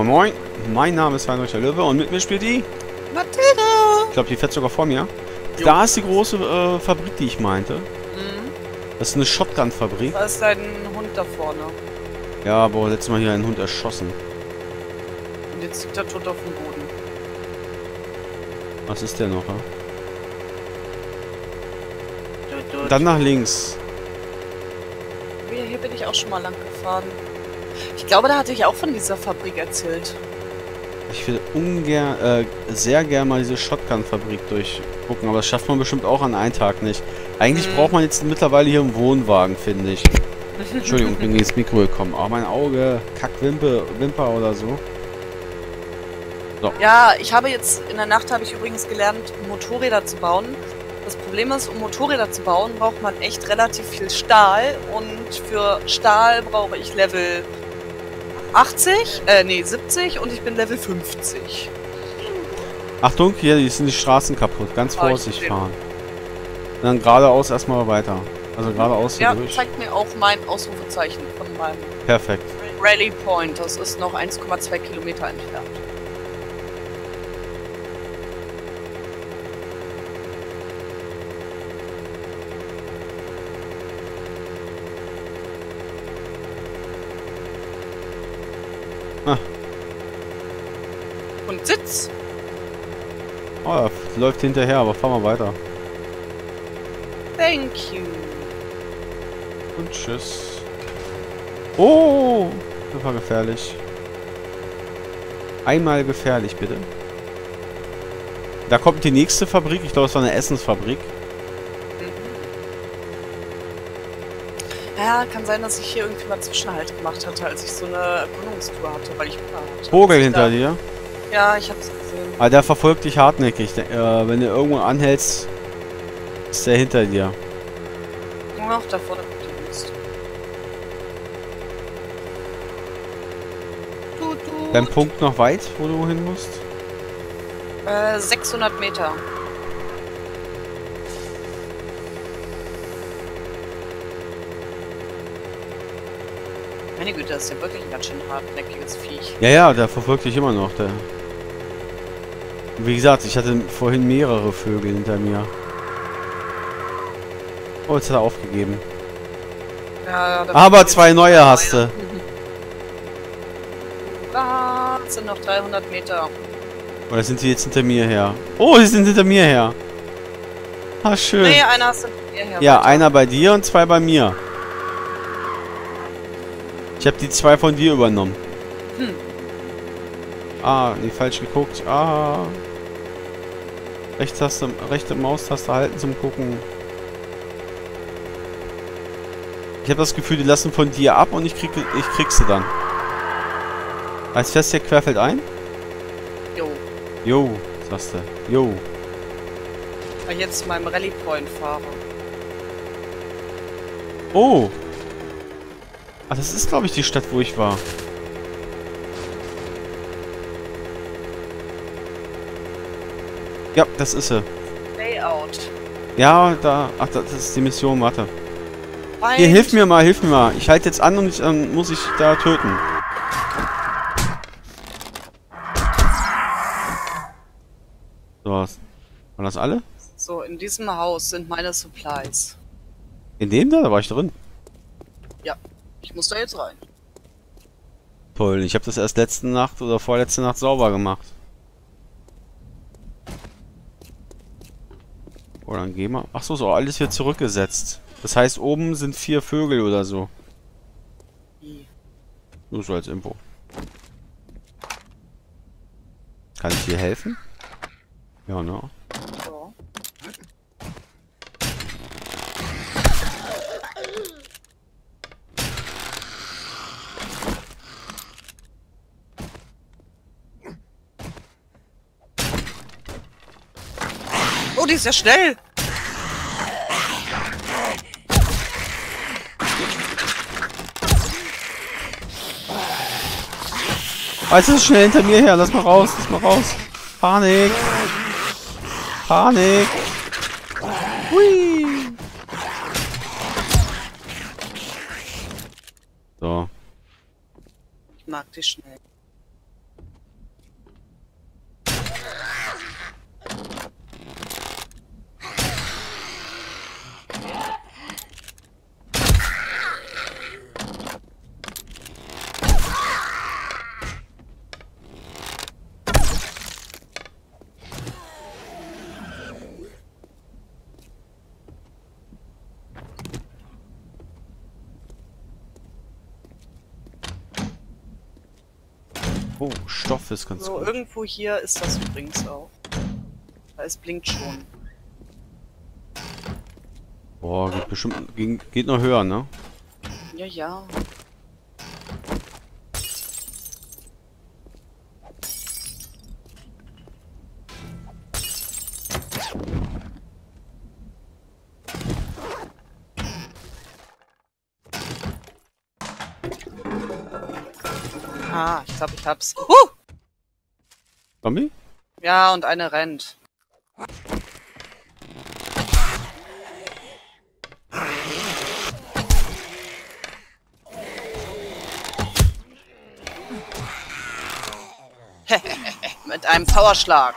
Moin Moin, mein Name ist Heinrich der Löwe und mit mir spielt die. Mathilda! Ich glaube, die fährt sogar vor mir. Jo. Da ist die große äh, Fabrik, die ich meinte. Mhm. Das ist eine Shotgun-Fabrik. Da ist dein Hund da vorne. Ja, aber letztes Mal hier einen Hund erschossen. Und jetzt liegt er tot auf dem Boden. Was ist der noch? Ja? Dann nach links. Hier bin ich auch schon mal lang gefahren. Ich glaube, da hatte ich auch von dieser Fabrik erzählt. Ich will ungern, äh, sehr gern mal diese Shotgun-Fabrik durchgucken, aber das schafft man bestimmt auch an einem Tag nicht. Eigentlich Mhm. braucht man jetzt mittlerweile hier einen Wohnwagen, finde ich. Entschuldigung, ich bin ins Mikro gekommen. Oh, mein Auge. Kackwimper Wimper oder so. Ja, ich habe jetzt, in der Nacht habe ich übrigens gelernt, Motorräder zu bauen. Das Problem ist, um Motorräder zu bauen, braucht man echt relativ viel Stahl. Und für Stahl brauche ich Level 80, äh, nee, 70 und ich bin Level 50. Achtung, hier sind die Straßen kaputt. Ganz Ah, ich vorsichtig fahren. Und dann geradeaus erstmal weiter. Also geradeaus hier Ja, durch. zeigt mir auch mein Ausrufezeichen von meinem Perfekt. Rally Point. Das ist noch 1,2 Kilometer entfernt. Und Sitz. Oh, er läuft hinterher, aber fahren wir weiter. Thank you. Und tschüss. Oh, das war gefährlich. Einmal gefährlich, bitte. Da kommt die nächste Fabrik. Ich glaube, es war eine Essensfabrik. Ja, kann sein, dass ich hier irgendwie mal Zwischenhalt gemacht hatte, als ich so eine Erkundungstour hatte, weil ich Hunger hatte. Vogel hinter dir. Ja, ich hab's gesehen. Aber der verfolgt dich hartnäckig. Der, äh, wenn du irgendwo anhältst, ist der hinter dir. Ach, da vorne Wüste. Du, du. Dein Punkt noch weit, wo du hin musst? Äh, 600 Meter. Meine Güte, das ist ja wirklich ein ganz schön hartnäckiges Viech. Ja, ja, der verfolgt dich immer noch. Der. Wie gesagt, ich hatte vorhin mehrere Vögel hinter mir. Oh, jetzt hat er aufgegeben. Ja, Aber zwei neue hast du. Ah, es sind noch 300 Meter. Oder sind die jetzt hinter mir her? Oh, die sind hinter mir her. Ah, schön. Nee, einer hast du hierher. ja, einer bei dir und zwei bei mir. Ich habe die zwei von dir übernommen. Hm. Ah, nee, falsch geguckt. Ah. Rechtstaste, rechte Maustaste halten zum Gucken. Ich habe das Gefühl, die lassen von dir ab und ich krieg, ich krieg sie dann. Als fährst du hier querfeld ein? Jo, Jo, sagst du. Jo. weil ich jetzt zu meinem Rally Point fahre. Oh. Ah, das ist, glaube ich, die Stadt, wo ich war. Ja, das ist sie. Layout. Ja, da... Ach, das ist die Mission, warte. Find Hier, hilf mir mal, hilf mir mal. Ich halte jetzt an und ich, dann muss ich da töten. So, was- waren das alle? So, in diesem Haus sind meine Supplies. In dem da? Da war ich drin. Ich muss da jetzt rein. Toll, ich habe das erst letzte Nacht oder vorletzte Nacht sauber gemacht. Oh, dann gehen wir. Ach so, alles wird zurückgesetzt. Das heißt, oben sind vier Vögel oder so. Nur so als Info. Kann ich dir helfen? Ja, ne? So. Oh, die ist ja schnell. Ah, jetzt ist es schnell hinter mir her. Lass mal raus, lass mal raus. Panik. Panik. Hui. So. Ich mag die schnell. Oh, Stoff ist ganz So, gut. irgendwo hier ist das übrigens auch. Weil es blinkt schon. Boah, geht bestimmt, ging, geht noch höher, ne? Ja, ja. Glaube, ich hab's. Huh! Zombie? Ja, und eine rennt. Mit einem Powerschlag.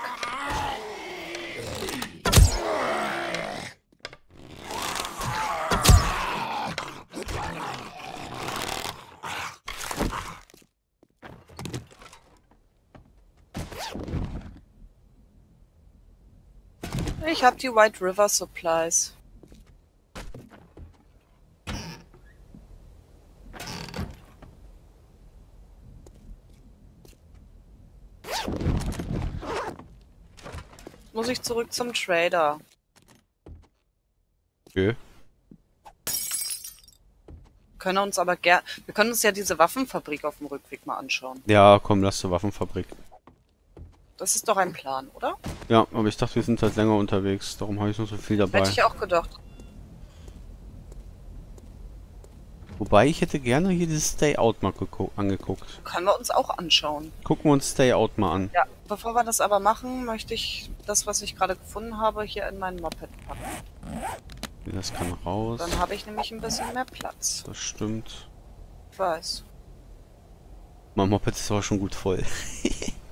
Ich hab die White River Supplies. Muss ich zurück zum Trader. Okay. Können uns aber gern. Wir können uns ja diese Waffenfabrik auf dem Rückweg mal anschauen. Ja, komm, lass zur Waffenfabrik. Das ist doch ein Plan, oder? Ja, aber ich dachte, wir sind halt länger unterwegs. Darum habe ich noch so viel dabei. Hätte ich auch gedacht. Wobei, ich hätte gerne hier dieses Stay Out mal angeguckt. Können wir uns auch anschauen. Gucken wir uns Stay Out mal an. Ja, bevor wir das aber machen, möchte ich das, was ich gerade gefunden habe, hier in mein Moped packen. Das kann raus. Dann habe ich nämlich ein bisschen mehr Platz. Das stimmt. Ich weiß. Mein Moped ist aber schon gut voll.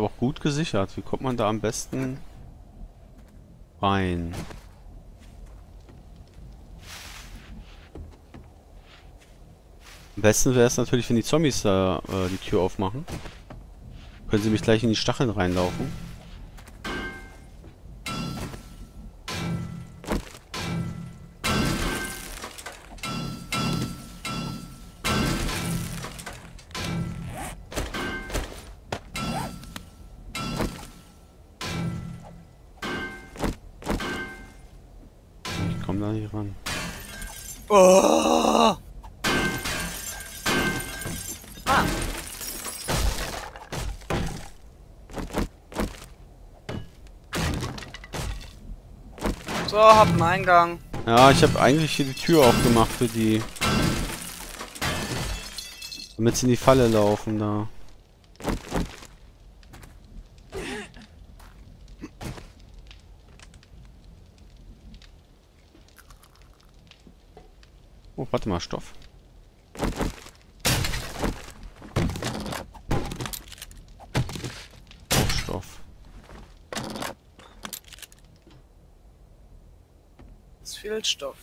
aber auch gut gesichert. Wie kommt man da am besten rein? Am besten wäre es natürlich, wenn die Zombies da äh, die Tür aufmachen. Können sie mich gleich in die Stacheln reinlaufen. So, hab einen Eingang. Ja, ich habe eigentlich hier die Tür aufgemacht für die. Damit sie in die Falle laufen da. Oh, warte mal, Stoff. Auch Stoff. Ist viel Stoff.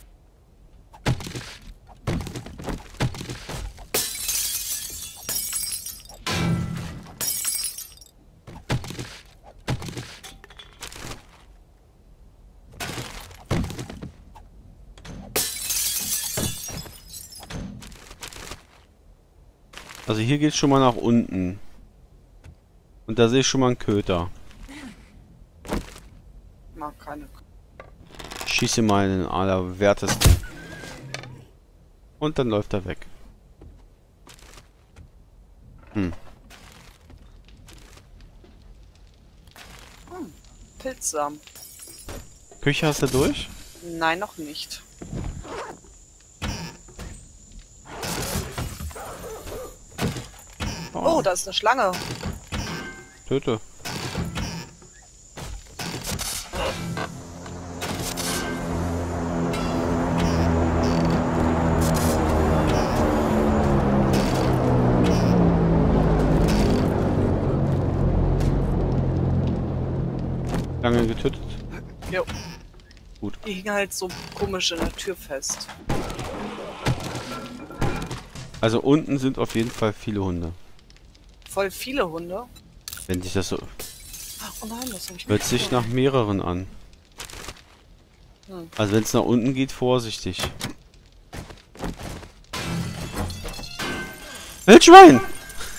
Also hier geht's schon mal nach unten. Und da sehe ich schon mal einen Köter. Mag keine. Ich schieße mal in den allerwertesten. Und dann läuft er weg. Hm. Pilzsamen. Küche hast du durch? Nein, noch nicht. Oh, da ist eine Schlange. Töte. Die hing halt so komisch in der Tür fest. Also unten sind auf jeden Fall viele Hunde. Voll viele Hunde. Wenn sich das so... Oh nein, das ich Hört sich nach mehreren an. Hm. Also wenn es nach unten geht, vorsichtig. Wildschwein!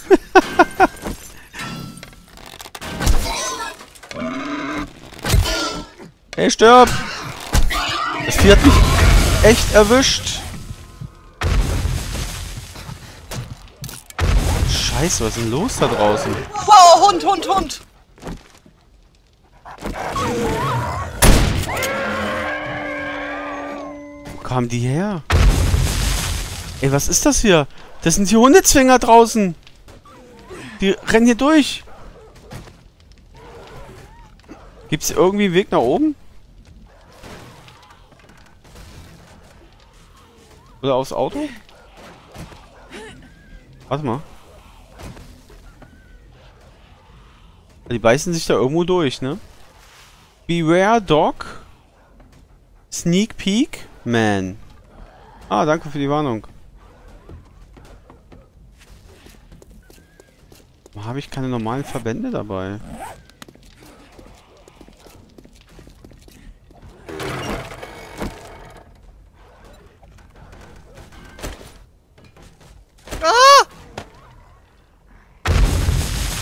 Ey, stirb! Das Vieh hat mich echt erwischt. Scheiße, was ist denn los da draußen? Wow, Hund, Hund, Hund! Wo kamen die her? Ey, was ist das hier? Das sind die Hundezwinger draußen. Die rennen hier durch. Gibt's irgendwie einen Weg nach oben? Oder aufs Auto? Warte mal. Die beißen sich da irgendwo durch, ne? Beware Dog. Sneak Peek. Man. Ah, danke für die Warnung. Warum habe ich keine normalen Verbände dabei? Ah!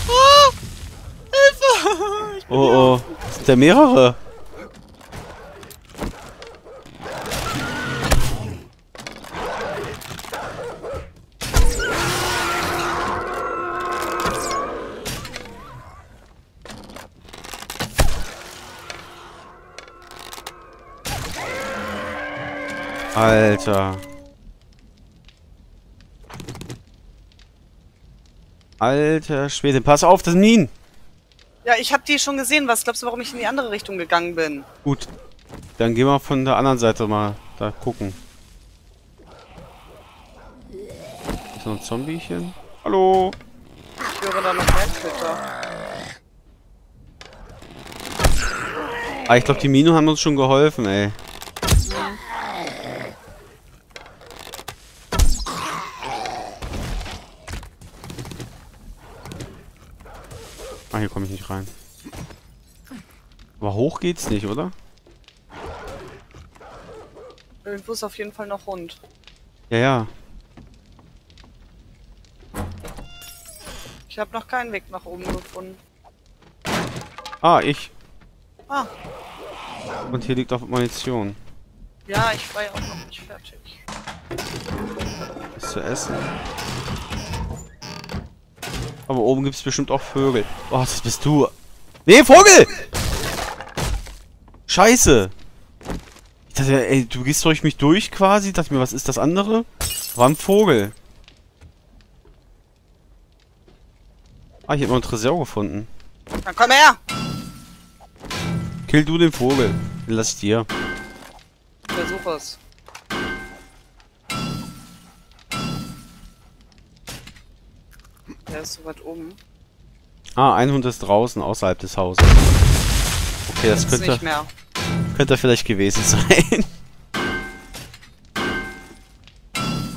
Ah! Hilfe! Ich bin Oh oh. Sind da mehrere? Alter. Alter Schwede. Pass auf, das sind Minen. Ja, ich habe die schon gesehen. Was glaubst du, warum ich in die andere Richtung gegangen bin? Gut. Dann gehen wir von der anderen Seite mal da gucken. Ist noch ein Zombiechen? Hallo? Ich höre da noch mehr Twitter. Ah, ich glaube, die Minen haben uns schon geholfen, ey. Ah, hier komme ich nicht rein. Aber hoch geht's nicht, oder? Irgendwo ist auf jeden Fall noch Hund. Ja, ja. Ich habe noch keinen Weg nach oben gefunden. Ah, ich. Ah, Und hier liegt auch Munition. ja, ich war ja auch noch nicht fertig. Was zu essen. Aber oben gibt's bestimmt auch Vögel. Oh, das bist du. Nee, Vogel! Scheiße! Ich dachte, ey, du gehst durch mich durch quasi. Ich dachte mir, was ist das andere? War ein Vogel. Ah, ich hab noch einen Tresor gefunden. Dann komm her! Kill du den Vogel. Den lass ich dir. Ich versuche es. Der ist so weit oben. Ah, ein Hund ist draußen, außerhalb des Hauses. Okay, das könnte, nicht mehr. könnte vielleicht gewesen sein.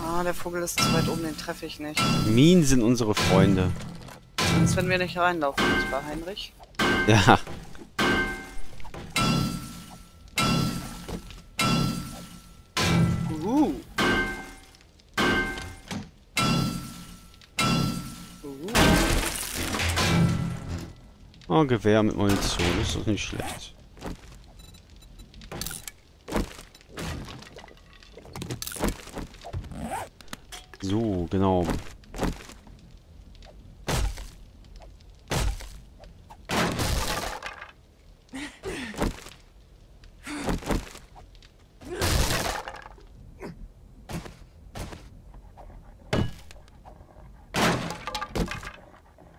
Ah, der Vogel ist zu weit oben, den treffe ich nicht. Minen sind unsere Freunde. Sonst wenn wir nicht reinlaufen, nicht bei Heinrich. Ja. Oh, Gewehr mit Munition, ist doch nicht schlecht. So, genau.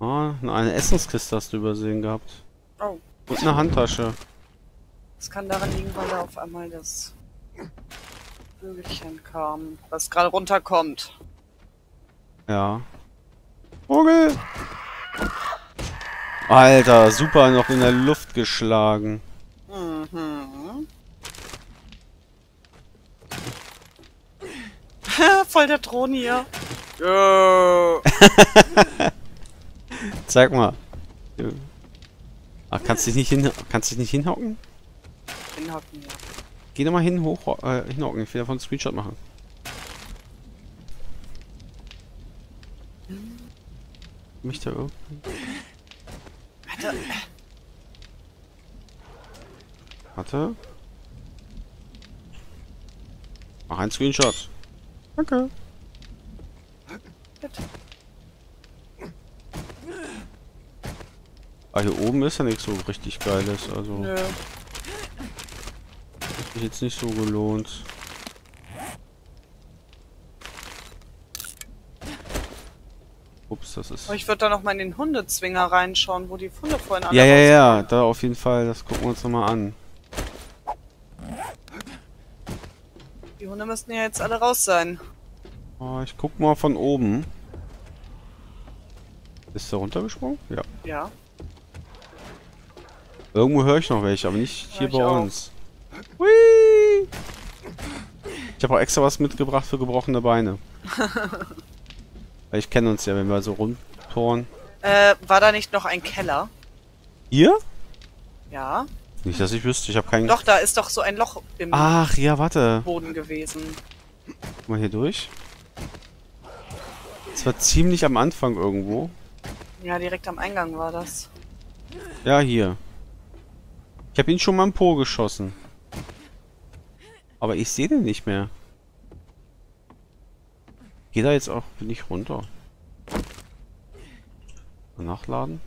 Ah, eine Essenskiste hast du übersehen gehabt. Oh. Und eine Handtasche. Das kann daran liegen, weil da auf einmal das Vögelchen kam, was gerade runterkommt. Ja. Vogel! Alter, super noch in der Luft geschlagen. Mhm. Voll der Thron hier. Ja. Zeig mal. Ach, kannst dich nicht hin kannst dich nicht hinhocken? Hinhocken, ja. Geh doch mal hin, hoch, äh, hinhocken. Ich will davon einen Screenshot machen. Mich da irgendwie... Warte. Warte. Mach einen Screenshot. Danke. Gut. Ah, hier oben ist ja nichts so richtig Geiles, also... Nö. Hat mich jetzt nicht so gelohnt. Ups, das ist... Ich würde da noch mal in den Hundezwinger reinschauen, wo die Hunde vorhin alle Ja, ja, ja, da auf jeden Fall. Das gucken wir uns nochmal an. Die Hunde müssten ja jetzt alle raus sein. Oh, ich guck mal von oben. Ist der runtergesprungen? Ja. Ja. Irgendwo höre ich noch welche, aber nicht hier bei auch. uns. Hui! Ich habe auch extra was mitgebracht für gebrochene Beine. Weil ich kenne uns ja, wenn wir so rumtoren. Äh, war da nicht noch ein Keller? Hier? Ja. Nicht, dass ich wüsste. Ich habe keinen... Doch, da ist doch so ein Loch im Ach, ja, warte. Boden gewesen. Guck mal hier durch. Das war ziemlich am Anfang irgendwo. Ja, direkt am Eingang war das. Ja, hier. Ich habe ihn schon mal im Po geschossen. Aber ich sehe den nicht mehr. Geh da jetzt auch nicht runter. Mal Nachladen.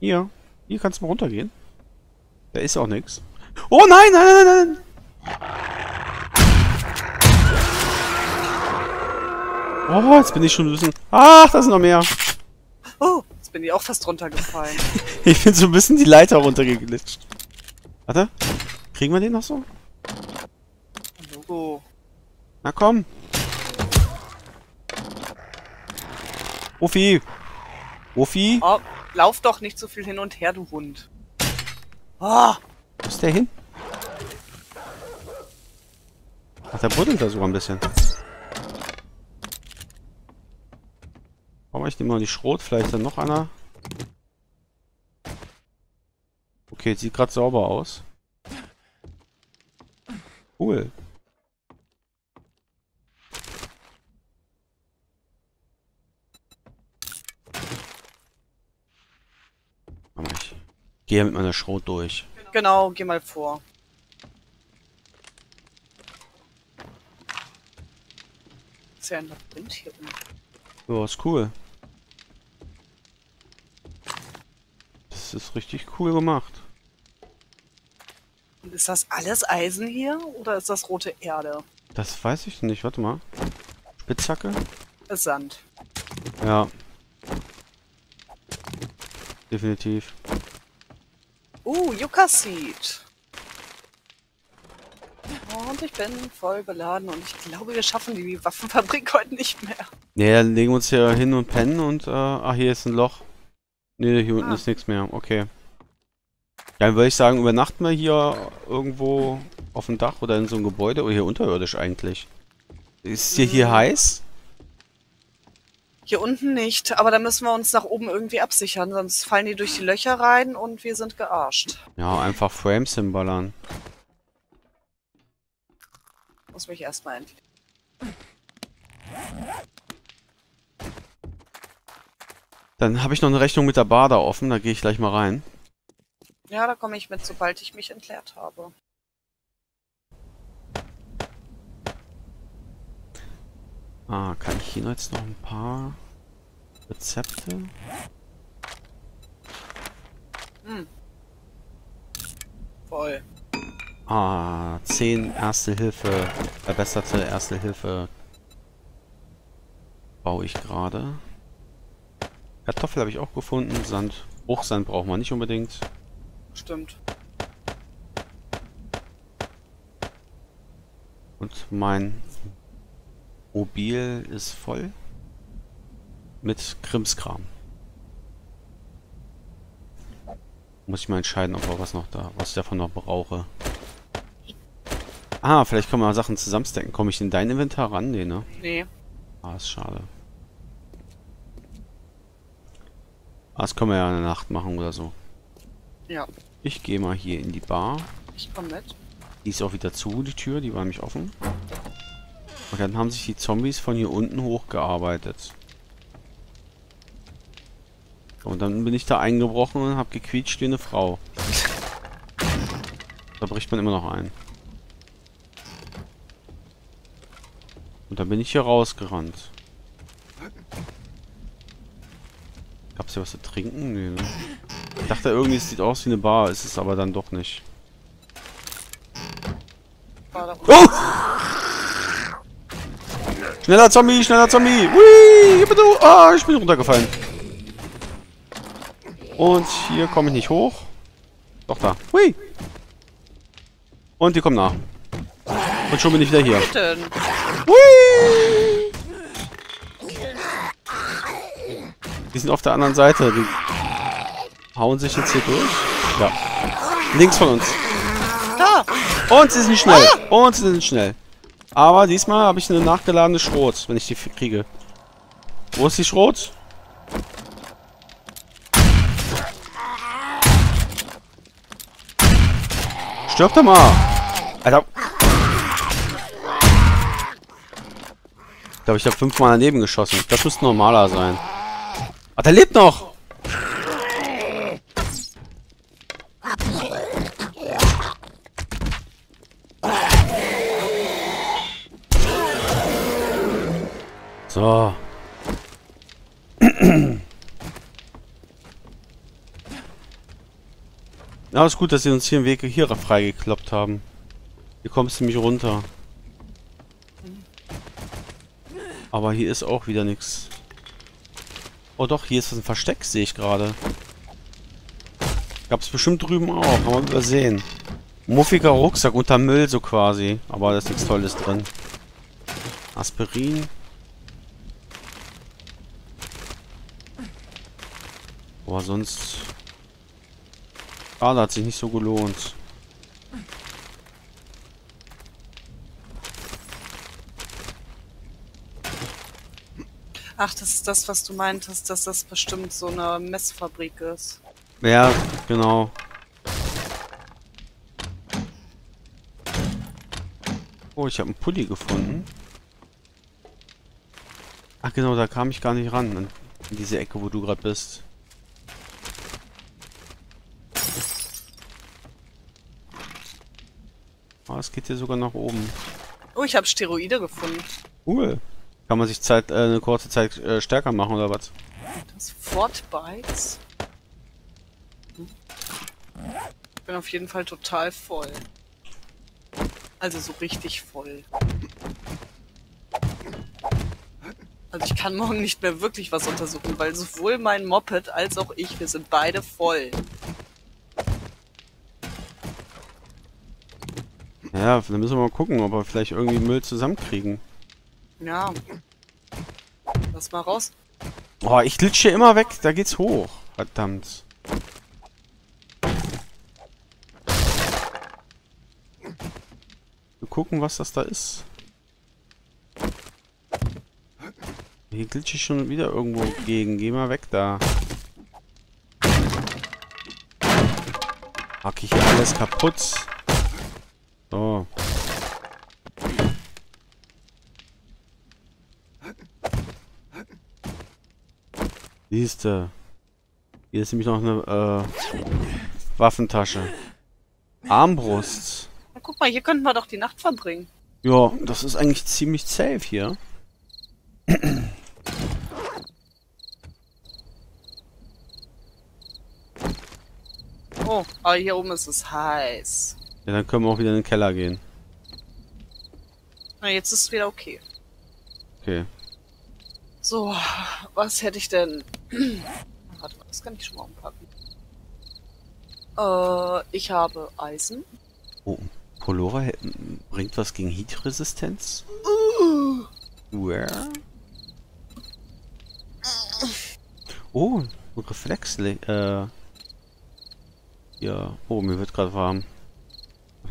Hier. Hier kannst du mal runtergehen. Da ist auch nichts. Oh nein, nein, nein, nein, nein. Oh, jetzt bin ich schon ein bisschen... Ach, da sind noch mehr. Bin ich auch fast runtergefallen. Ich bin so ein bisschen die Leiter runtergeglitscht. Warte. Kriegen wir den noch so? Logo. Na komm. Ufi. Ufi. Oh, lauf doch nicht so viel hin und her, du Hund. Oh, Wo ist der hin? Ach, der buddelt da sogar ein bisschen. Aber ich nehme mal die Schrot. Vielleicht ist da noch einer. Okay, sieht gerade sauber aus. Cool. Ich gehe mit meiner Schrot durch. genau, geh mal vor. Ist ja ein Labyrinth hier unten. Ja, ist cool. Das ist richtig cool gemacht. Und ist das alles Eisen hier oder ist das rote Erde? Das weiß ich nicht. Warte mal. Spitzhacke? Ist Sand. Ja. Definitiv. Uh, Yucca Seed. Und ich bin voll beladen und ich glaube, wir schaffen die Waffenfabrik heute nicht mehr. Ne, dann legen wir uns hier hin und pennen und, äh, ach, hier ist ein Loch. Ne, hier unten Ah. ist nichts mehr. Okay. Ja, dann würde ich sagen, übernachten wir hier irgendwo auf dem Dach oder in so einem Gebäude oder hier unterirdisch eigentlich. Ist dir hier Mhm. heiß? Hier unten nicht, aber da müssen wir uns nach oben irgendwie absichern, sonst fallen die durch die Löcher rein und wir sind gearscht. Ja, einfach Frames hinballern. Muss mich erstmal entwickeln. Dann habe ich noch eine Rechnung mit der Bar da offen, da gehe ich gleich mal rein. Ja, da komme ich mit, sobald ich mich entleert habe. Ah, kann ich hier jetzt noch ein paar Rezepte? Voll. Ah, 10 Erste Hilfe, verbesserte Erste Hilfe baue ich gerade. Kartoffel habe ich auch gefunden, Sand, Bruchsand brauchen wir nicht unbedingt. Stimmt. Und mein Mobil ist voll mit Krimskram. Muss ich mal entscheiden, ob wir was noch da, was ich davon noch brauche. Ah, vielleicht können wir Sachen zusammenstecken. Komme ich in dein Inventar ran? Nee, ne? Nee. Ah, ist schade. Ah, das können wir ja in der Nacht machen oder so. Ja, Ich gehe mal hier in die Bar. ich komm mit. Die ist auch wieder zu, die Tür, die war nämlich offen. Und dann haben sich die Zombies von hier unten hochgearbeitet. Und dann bin ich da eingebrochen und hab gequietscht wie eine Frau. Da bricht man immer noch ein. Und dann bin ich hier rausgerannt. Gab's hier was zu trinken? Nee, ne? Ich dachte irgendwie, es sieht aus wie eine Bar, ist es aber dann doch nicht. Oh! Schneller Zombie, schneller Zombie! Du! Ah, ich bin runtergefallen. Und hier komme ich nicht hoch. Doch da. Hui! Und die kommen nach. Und schon bin ich wieder hier. Die sind auf der anderen Seite. Die hauen sich jetzt hier durch. Ja. Links von uns. Da! Und sie sind schnell. Und sie sind schnell. Aber diesmal habe ich eine nachgeladene Schrot, wenn ich die kriege. Wo ist die Schrot? Stirb doch mal! Alter. Glaube, ich habe fünfmal daneben geschossen. Das müsste normaler sein. Ah, der lebt noch! So. Ja, ist gut, dass sie uns hier einen Weg hier freigekloppt haben. Hier kommst du nämlich runter. Aber hier ist auch wieder nichts. Oh doch, hier ist ein Versteck, sehe ich gerade. Gab's bestimmt drüben auch, haben wir übersehen. Muffiger Rucksack unter Müll so quasi. Aber da ist nichts Tolles drin. Aspirin. Aber sonst... Ah, da hat sich nicht so gelohnt. Ach, das ist das, was du meintest, dass das bestimmt so eine Messfabrik ist. Ja, genau. Oh, ich habe einen Pulli gefunden. Ach genau, da kam ich gar nicht ran. an- In diese Ecke, wo du gerade bist. Ah, es geht hier sogar nach oben. Oh, ich habe Steroide gefunden. Cool. Kann man sich Zeit, äh, eine kurze Zeit äh, stärker machen oder was? Das Fortbites. Hm. Ich bin auf jeden Fall total voll. Also so richtig voll. Also ich kann morgen nicht mehr wirklich was untersuchen, weil sowohl mein Moped als auch ich, wir sind beide voll. Ja, dann müssen wir mal gucken, ob wir vielleicht irgendwie Müll zusammenkriegen. Ja. Lass mal raus. Boah, ich glitsche immer weg, da geht's hoch. Verdammt. Wir gucken, was das da ist. Hier glitsche ich schon wieder irgendwo gegen. Geh mal weg da. Hack ich hier alles kaputt. So. Siehste. Hier ist nämlich noch eine äh, Waffentasche. Armbrust. Na, guck mal, hier könnten wir doch die Nacht verbringen. Ja, das ist eigentlich ziemlich safe hier. Oh, aber hier oben ist es heiß. Ja, dann können wir auch wieder in den Keller gehen. Na, jetzt ist es wieder okay. Okay. So, was hätte ich denn? Warte mal, das kann ich schon mal umpacken. Äh, ich habe Eisen. Oh, Pullover hä- bringt was gegen Heat-Resistenz? Where? Oh, Reflex. Äh. Ja. Oh, mir wird gerade warm.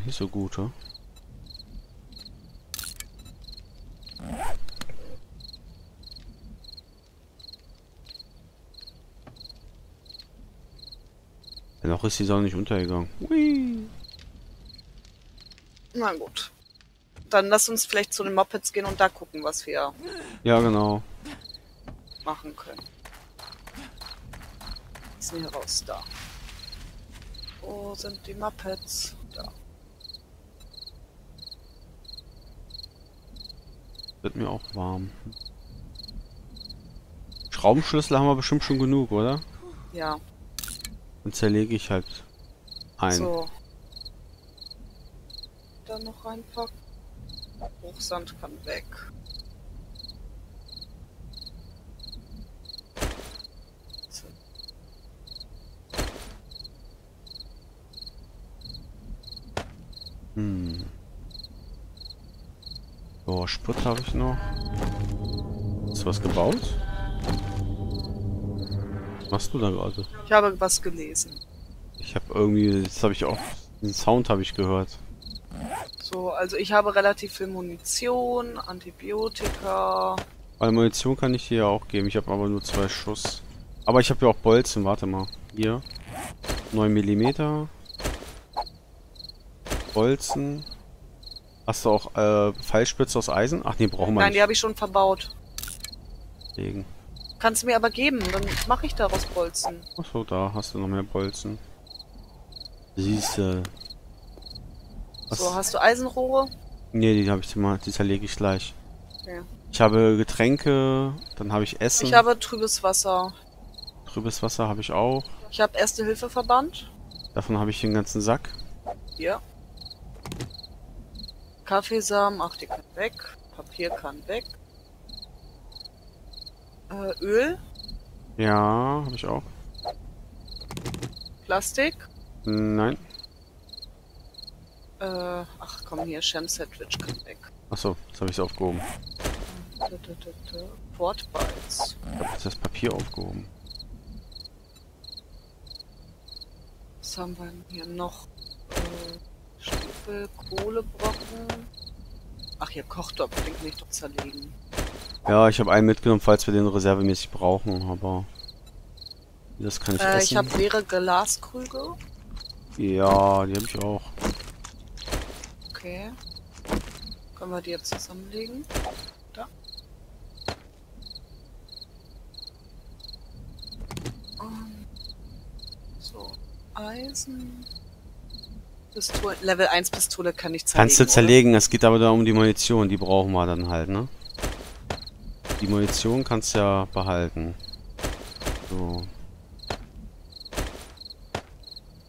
Nicht so gut, oder? Noch ist die Sonne nicht untergegangen. Hui. Na gut. Dann lass uns vielleicht zu den Mopeds gehen und da gucken, was wir Ja, genau. machen können. Was ist hier raus? Da. Wo sind die Muppets? Da. Wird mir auch warm. Schraubenschlüssel haben wir bestimmt schon genug, oder? Ja. Dann zerlege ich halt ein. So. Dann noch reinpacken. Hochsand kann weg. Hm. So, Sprit habe ich noch. Du was gebaut? Was machst du da gerade? Ich habe was gelesen. Ich habe irgendwie, jetzt habe ich auch, den Sound habe ich gehört. So, also ich habe relativ viel Munition, Antibiotika. Weil Munition kann ich dir ja auch geben. Ich habe aber nur zwei Schuss. Aber ich habe ja auch Bolzen. Warte mal. Hier. 9 mm. Bolzen. Hast du auch äh, Pfeilspitze aus Eisen? Ach nee, brauchen wir Nein, die nicht. habe ich schon verbaut. legen. Kannst du mir aber geben, dann mache ich daraus Bolzen. Achso, da hast du noch mehr Bolzen. Siehste. Was? So, hast du Eisenrohre? Nee, die habe ich mal, die zerlege ich gleich. Okay. Ich habe Getränke, dann habe ich Essen. Ich habe trübes Wasser. Trübes Wasser habe ich auch. Ich habe Erste-Hilfe-Verband. Davon habe ich den ganzen Sack. Hier. Kaffeesamen, ach, die kann weg. Papier kann weg. Äh, Öl, Ja, habe ich auch. Plastik. Nein. Äh, ach komm hier, Shem Sandwich kann weg. Achso, jetzt habe ich es aufgehoben. Portbites. Ich habe das Papier aufgehoben. Was haben wir hier noch? Äh, Stiefel, Kohlebrocken. Ach, hier Kochtopf, den kann ich doch zerlegen. Ja, ich habe einen mitgenommen, falls wir den reservemäßig brauchen, aber... Das kann ich Äh, essen. ich habe leere Glaskrüge. ja, die habe ich auch. Okay. Können wir die jetzt zusammenlegen? Da. Ähm, So, Eisen. Pistole, Level 1 Pistole kann ich zerlegen. Kannst du oder? zerlegen, es geht aber da um die Munition, die brauchen wir dann halt, ne? Die Munition kannst du ja behalten. So.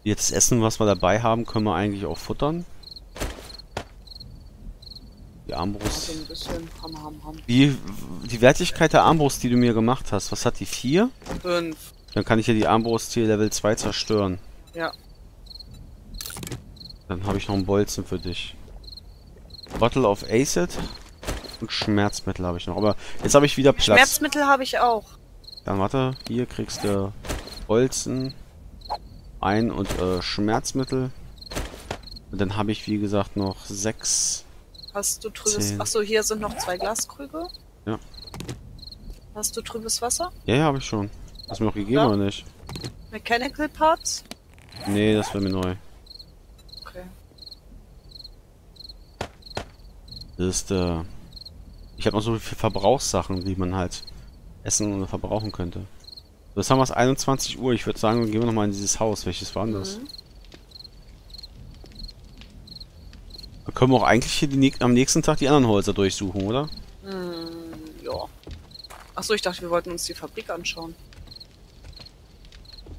Jetzt Essen, was wir dabei haben, können wir eigentlich auch futtern. Die Armbrust. ein bisschen ham, ham, ham. Wie, die Wertigkeit der Armbrust, die du mir gemacht hast, was hat die? 4? 5. Dann kann ich ja die Armbrust hier Level 2 zerstören. Ja. Dann habe ich noch einen Bolzen für dich. Bottle of Acid und Schmerzmittel habe ich noch. Aber jetzt habe ich wieder Platz. Schmerzmittel habe ich auch. Dann warte, hier kriegst du Bolzen, ein und äh, Schmerzmittel. Und dann habe ich wie gesagt noch sechs. Hast du trübes... Achso, hier sind noch zwei Glaskrüge. Ja. Hast du trübes Wasser? Ja, ja, habe ich schon. Hast du mir noch gegeben Ja. oder nicht? Mechanical Parts? Nee, das wäre mir neu. Okay. Das ist, äh, ich habe noch so viele Verbrauchssachen, die man halt essen und verbrauchen könnte. So, Jetzt haben wir es 21 Uhr. Ich würde sagen, gehen wir nochmal in dieses Haus. Welches war denn das? Mhm. Dann können wir auch eigentlich hier die, am nächsten Tag die anderen Häuser durchsuchen, oder? Hm, ja. Achso, ich dachte, wir wollten uns die Fabrik anschauen.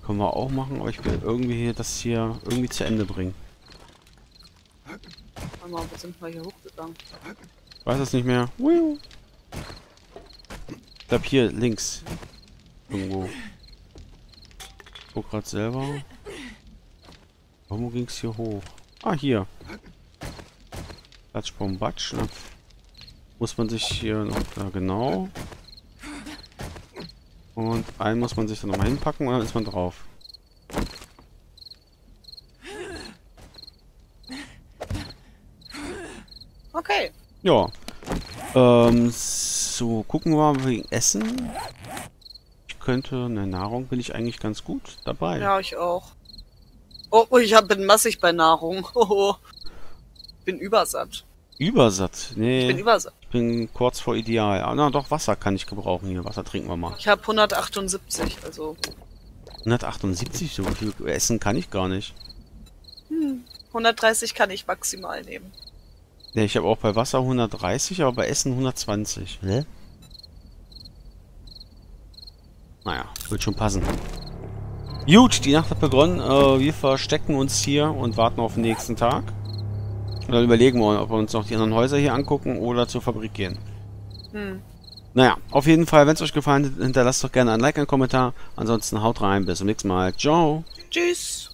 Können wir auch machen, aber ich will irgendwie hier das hier irgendwie zu Ende bringen. Warte mal, wo sind wir hier hochgegangen? Weiß es nicht mehr. Ich glaube hier links. Irgendwo. Ich guck grad selber. Warum ging's hier hoch? Ah, hier. Batsch, bom, batsch. Ne? Muss man sich hier noch da genau. Und einen muss man sich dann nochmal hinpacken und dann ist man drauf. Okay. Ja. Ähm, so, gucken wir mal wegen Essen. Ich könnte, eine Nahrung bin ich eigentlich ganz gut dabei. Ja, ich auch. Oh, oh ich hab, bin massig bei Nahrung. Oh, bin übersatt. Übersatt? Nee. Ich bin übersatt. Ich bin kurz vor ideal. Ah, na doch, Wasser kann ich gebrauchen hier. Wasser trinken wir mal. Ich habe 178, also 178, so viel essen kann ich gar nicht. hm, 130 kann ich maximal nehmen. Ja, ich habe auch bei Wasser 130, aber bei Essen 120. Hä? Naja, wird schon passen. Gut, die Nacht hat begonnen. Äh, wir verstecken uns hier und warten auf den nächsten Tag. Und dann überlegen wir, ob wir uns noch die anderen Häuser hier angucken oder zur Fabrik gehen. Hm. Naja, auf jeden Fall, wenn es euch gefallen hat, hinterlasst doch gerne ein Like, einen Kommentar. Ansonsten haut rein, bis zum nächsten Mal. Ciao. Tschüss.